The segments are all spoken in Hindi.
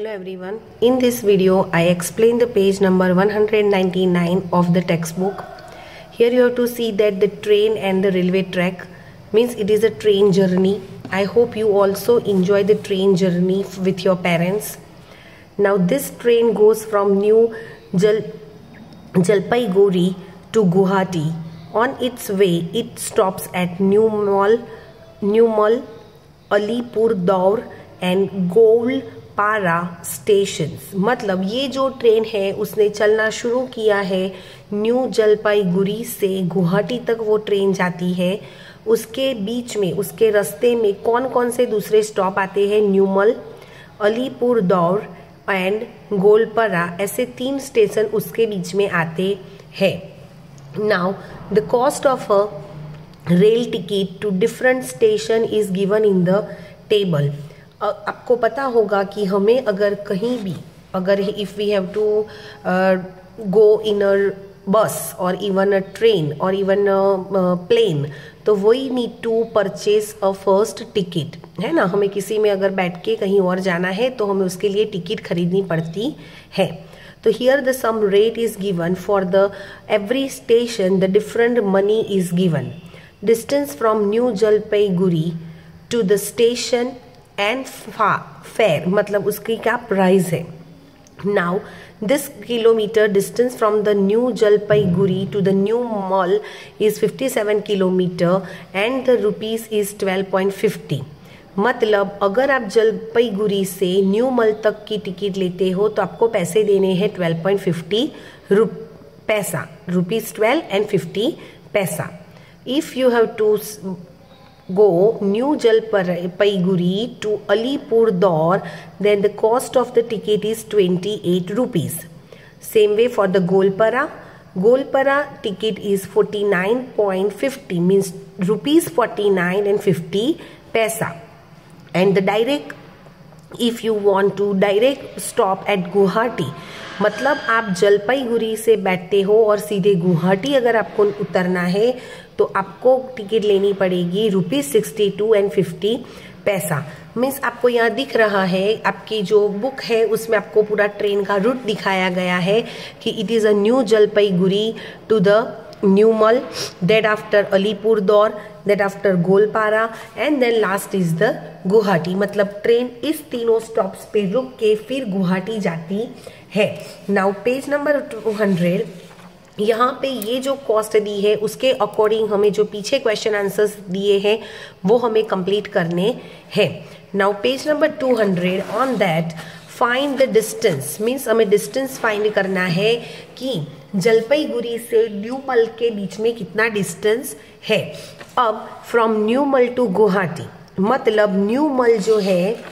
Hello everyone. In this video, I explain the page number 199 of the textbook. Here you have to see that the train and the railway track means it is a train journey. I hope you also enjoy the train journey with your parents. Now this train goes from New Jal Jalpaiguri to Guwahati. On its way, it stops at New Mall, New Mall, Alipur Daur and Gold पारा स्टेशन मतलब ये जो ट्रेन है, उसने चलना शुरू किया है न्यू जलपाईगुड़ी से गुवाहाटी तक वो ट्रेन जाती है। उसके बीच में, उसके रास्ते में कौन कौन से दूसरे स्टॉप आते हैं? न्यूमल अलीपुर दौर एंड गोलपरा, ऐसे तीन स्टेशन उसके बीच में आते हैं। Now the cost of a rail ticket to different station is given in the table आपको पता होगा कि हमें अगर कहीं भी, अगर if we have to go in a bus और इवन अ ट्रेन और इवन प्लेन तो वही need to purchase a first ticket है ना? हमें किसी में अगर बैठ के कहीं और जाना है तो हमें उसके लिए टिकट खरीदनी पड़ती है। तो here the sum rate is given for the every station the different money is given distance from new Jalpaiguri to the station and fare मतलब उसकी क्या प्राइस है? Now this kilometre distance from the new Jalpaiguri to the new Mal is 57 kilometre and the rupees is 12.50 मतलब अगर आप जलपाईगुड़ी से न्यू मल तक की टिकट लेते हो तो आपको पैसे देने हैं 12.50 रुप, paisa. Rupees 12 and 50 paisa. If you have to go New Jalpaiguri to Alipurduar, then the cost of the ticket is 28 rupees. Same way for the Golpara. Golpara ticket is 49.50 means rupees 49 and 50 paisa. And the direct if you want to direct, stop at Guwahati. मतलब आप जलपाईगुड़ी से बैठते हो और सीधे गुवाहाटी अगर आपको उतरना है तो आपको टिकट लेनी पड़ेगी rupees sixty two and fifty paisa. Means आपको यहाँ दिख रहा है, आपकी जो बुक है, उसमें आपको पूरा ट्रेन का रूट दिखाया गया है कि it is a new Jalpaiguri to the New Mal that after Alipurduar that after Goalpara and then last is the Guwahati मतलब ट्रेन इस तीनों स्टॉप्स पे रुक के फिर गुवाहाटी जाती है now page number two hundred यहाँ पे ये जो कॉस्ट दी है उसके अकॉर्डिंग हमें जो पीछे क्वेश्चन आंसर्स दिए हैं वो हमें कंप्लीट करने हैं now page number 200 on that find the distance means हमें डिस्टेंस फाइंड करना है कि जलपाईगुड़ी से न्यूमल के बीच में कितना डिस्टेंस है? अब फ्रॉम न्यूमल टू गुवाहाटी। मतलब न्यूमल जो है,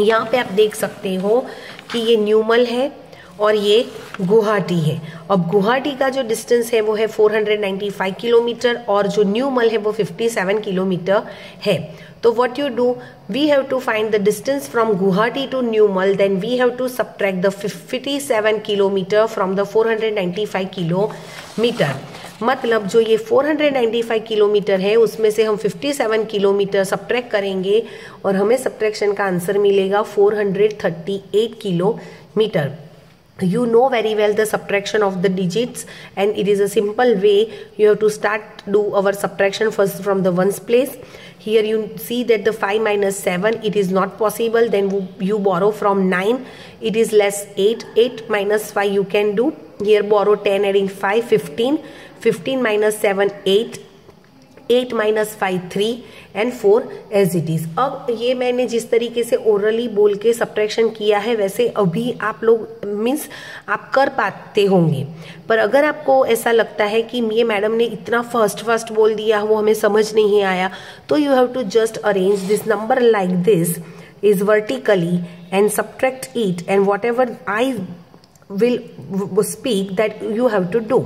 यहाँ पे आप देख सकते हो कि ये न्यूमल है। और ये गुवाहाटी है। अब गुवाहाटी का जो डिस्टेंस है, वो है 495 किलोमीटर और जो न्यू मल है, वो 57 किलोमीटर है। तो what you do we have to find the distance from Guwahati to new Mal then we have to subtract the 57 kilometre from the 495 kilometre मतलब जो ये 495 किलोमीटर है, उसमें से हम 57 किलोमीटर सब्ट्रैक्ट करेंगे और हमें सब्ट्रैक्शन का आंसर मिलेगा 438 kilometre you know very well the subtraction of the digits and it is a simple way you have to start do our subtraction first from the ones place. Here you see that the 5 minus 7 it is not possible then you borrow from 9 it is less 8 8 minus 5 you can do. Here borrow 10 adding 5 15 15 minus 7 8 eight minus five three and four as it is अब ये मैंने जिस तरीके से ओरली बोल के सब्ट्रैक्शन किया है, वैसे अभी आप लोग मीन्स आप कर पाते होंगे। पर अगर आपको ऐसा लगता है कि ये मैडम ने इतना फ़र्स्ट फ़र्स्ट बोल दिया, वो हमें समझ नहीं आया तो you have to just arrange this number like this is vertically and subtract it and whatever I will speak that you have to do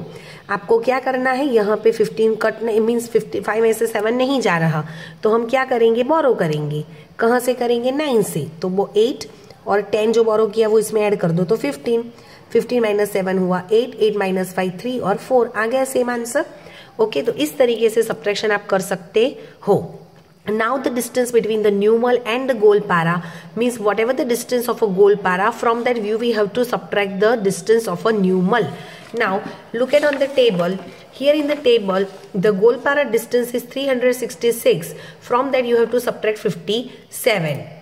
आपको क्या करना है? यहाँ पे 15 कट नहीं मीन्स 55 में से 7 नहीं जा रहा। तो हम क्या करेंगे? बोरो करेंगे। कहाँ से करेंगे? नाइन से। तो वो एट और टेन जो बोरो किया, वो इसमें ऐड कर दो। तो 15 15 माइनस सेवन हुआ 8 8 माइनस फाइव थ्री और फोर आ गया सेम आंसर ओके तो इस तरीके से सब्ट्रैक्शन आप कर सकते हो। Now the distance between the numeral and the goal para means whatever the distance of a goal para from that view we have to subtract the distance of a numeral now look at on the table. Here in the table the goal para distance is 366 from that you have to subtract 57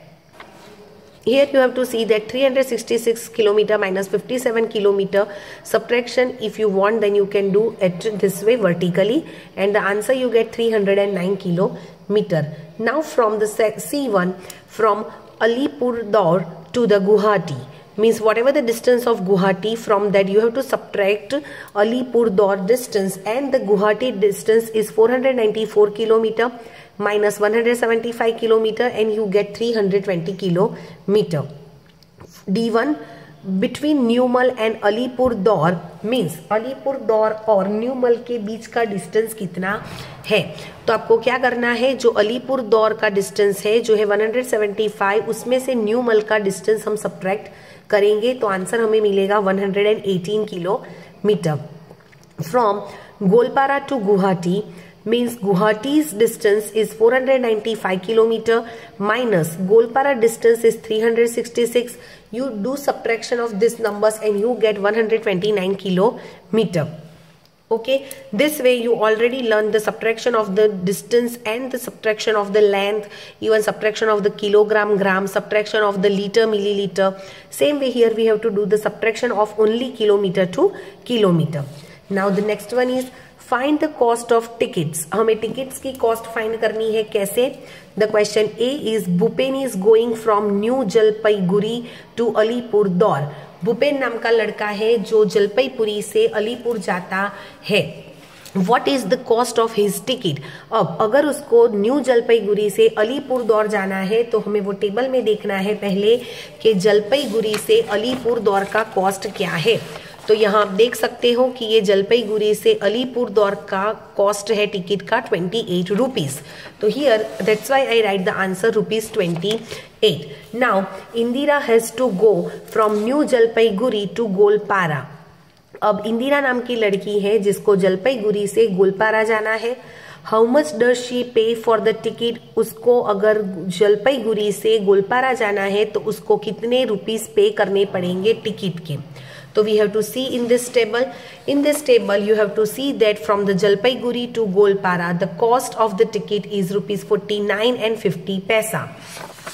here you have to see that 366 kilometer minus 57 kilometer subtraction. If you want then you can do it this way vertically. And the answer you get 309 kilometer. Now from the c1 from alipurdar to the guwahati. Means whatever the distance of Guwahati from that you have to subtract Alipurdar distance. And the Guwahati distance is 494 kilometer minus 175 kilometer and you get 320 kilometer. D1 between New Mal and Alipurduar means Alipurduar दौर और न्यूमल के बीच का डिस्टेंस कितना है? तो आपको क्या करना है? जो अलीपुर दौर का डिस्टेंस है, जो है 175 उसमें से न्यूमल का डिस्टेंस हम सब्ट्रैक्ट करेंगे तो आंसर हमें मिलेगा 118 kilometre from Goalpara to Guwahati means Guwahati's distance is 495 kilometer minus Golpara distance is 366. You do subtraction of these numbers and you get 129 kilometer. Okay, this way you already learned the subtraction of the distance and the subtraction of the length, even subtraction of the kilogram, gram, subtraction of the liter, milliliter. Same way here we have to do the subtraction of only kilometer to kilometer. Now the next one is find the cost of tickets हमें टिकट्स की कॉस्ट फाइंड करनी है कैसे? The question A is Bhupen is going from new Jalpaiguri to Alipurduar Bhupen नाम का लड़का है जो जलपाईपुरी से अलीपुर जाता है। What is the cost of his ticket अब, अगर उसको न्यू जलपाईगुड़ी से अलीपुर दौर जाना है तो हमें वो टेबल में देखना है पहले कि जलपाईगुड़ी से अलीपुर दौर का कॉस्ट क्या है। तो यहाँ आप देख सकते हो कि ये जलपाईगुड़ी से अलीपुर दौर का कॉस्ट है टिकट का ट्वेंटी एट रुपीज़ तो here that's why I write the answer rupees twenty eight now Indira has to go from new Jalpaiguri to Goalpara अब इंदिरा नाम की लड़की है जिसको जलपाईगुड़ी से गोलपारा जाना है। How much does she pay for the ticket उसको अगर जलपाईगुड़ी से गोलपारा जाना है तो उसको कितने रुपीस पे करने पड़ेंगे टिकट के? So we have to see in this table. In this table, you have to see that from the Jalpaiguri to Golpara, the cost of the ticket is rupees 49 and 50 paisa.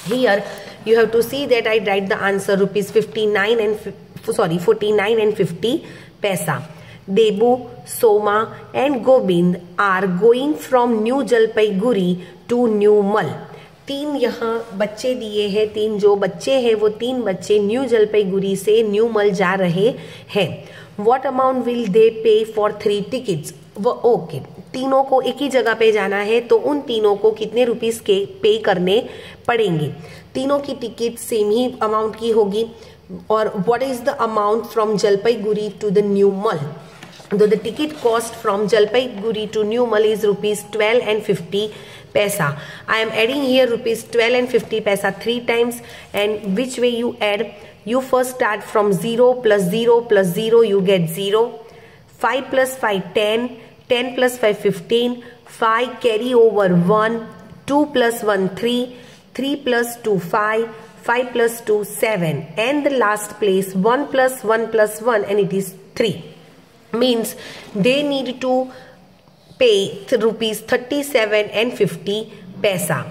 Here, you have to see that I write the answer rupees 59 and sorry 49 and 50 paisa. Debu, Soma and Gobind are going from New Jalpaiguri to New Mal. तीन यहाँ बच्चे दिए हैं, तीन जो बच्चे हैं, वो तीन बच्चे न्यू जलपाईगुड़ी से न्यू मल जा रहे हैं। What amount will they pay for three tickets वो ओके तीनों को एक ही जगह पे जाना है तो उन तीनों को कितने रुपीस के पे करने पड़ेंगे? तीनों की टिकट सेम ही अमाउंट की होगी, और what is the amount from Jalpaiguri to the new Mal the ticket cost from Jalpaiguri to new Mal is rupees twelve and fifty paisa. I am adding here rupees 12 and 50 paisa three times. And which way you add? You first start from 0 plus 0 plus 0 you get 0 5 plus 5 10 10 plus 5 15 5 carry over 1 2 plus 1 3 3 plus 2 5 5 plus 2 7 and the last place 1 plus 1 plus 1 and it is 3 means they need to pay rupees 37 and 50 paisa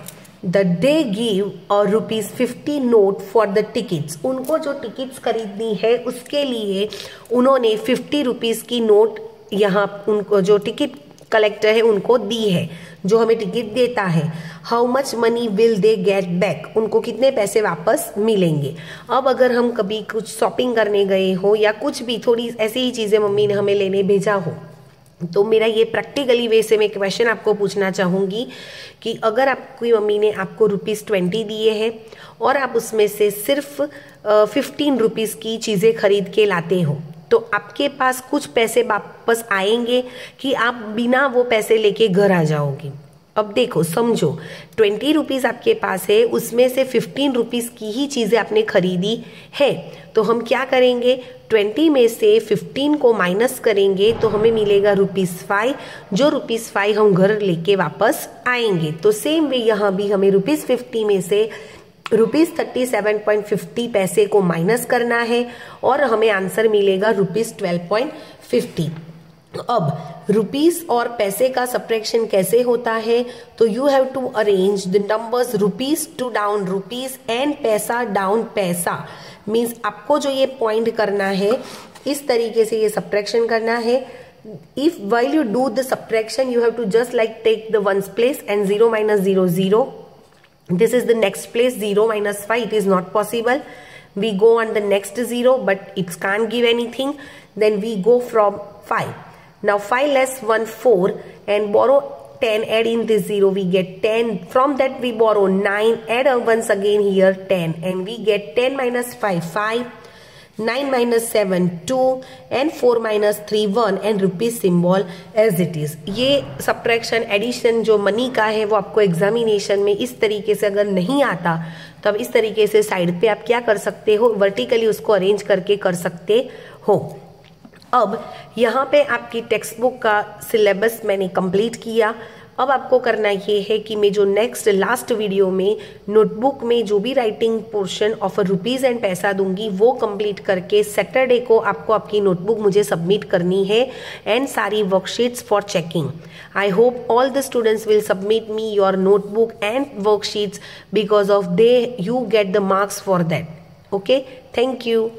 the they give और rupees fifty note for the tickets उनको जो टिकट्स खरीदनी है, उसके लिए उन्होंने फिफ्टी रुपीज़ की नोट यहाँ उनको जो टिकट कलेक्टर है, उनको दी है, जो हमें टिकट देता है। How much money will they get back उनको कितने पैसे वापस मिलेंगे? अब अगर हम कभी कुछ शॉपिंग करने गए हो या कुछ भी, थोड़ी ऐसी ही चीज़ें मम्मी ने हमें लेने भेजा हो तो मेरा ये प्रैक्टिकली वे से मैं क्वेश्चन आपको पूछना चाहूँगी कि अगर आपकी मम्मी ने आपको रुपीज़ ट्वेंटी दिए हैं और आप उसमें से सिर्फ़ फिफ्टीन रुपीज़ की चीज़ें खरीद के लाते हो तो आपके पास कुछ पैसे वापस आएँगे कि आप बिना वो पैसे लेके घर आ जाओगे? अब देखो, समझो, ट्वेंटी रुपीज़ आपके पास है, उसमें से फिफ्टीन रुपीज़ की ही चीज़ें आपने खरीदी है तो हम क्या करेंगे? ट्वेंटी में से फिफ्टीन को माइनस करेंगे तो हमें मिलेगा रुपीज़ फाइव, जो रुपीज़ फाइव हम घर लेके वापस आएँगे। तो सेम वे यहाँ भी हमें रुपीज़ फिफ्टी में से rupees thirty seven point fifty पैसे को माइनस करना है, और हमें आंसर मिलेगा रुपीज़ ट्वेल्व पॉइंट फिफ्टी। अब रुपीस और पैसे का सप्रेक्शन कैसे होता है? तो you have to arrange the numbers rupees to down rupees and paisa down paisa. Means आपको जो ये पॉइंट करना है, इस तरीके से ये सप्रेक्शन करना है। If while you do the subtraction you have to just like take the ones place and zero minus zero zero this is the next place zero minus five it is not possible we go on the next zero but it's can't give anything then we go from five now 5 less 1 4 and borrow 10 add in this 0 we get 10 from that we borrow 9 add once again here 10 and we get 10 minus 5 5 9 minus 7 2 and 4 minus 3 1 and rupees symbol as it is ये subtraction addition जो मनी का है वो आपको एग्जामिनेशन में इस तरीके से अगर नहीं आता तो अब इस तरीके से साइड पे आप क्या कर सकते हो वर्टिकली उसको अरेंज करके कर सकते हो अब यहाँ पे आपकी टेक्स्ट बुक का सिलेबस मैंने कंप्लीट किया। अब आपको करना ये है कि मैं जो नेक्स्ट लास्ट वीडियो में नोटबुक में जो भी writing portion of rupees and paisa दूँगी, वो कंप्लीट करके सैटरडे को आपको आपकी नोटबुक मुझे सबमिट करनी है एंड सारी worksheets for checking I hope all the students will submit me your notebook and worksheets because of they you get the marks for that okay thank you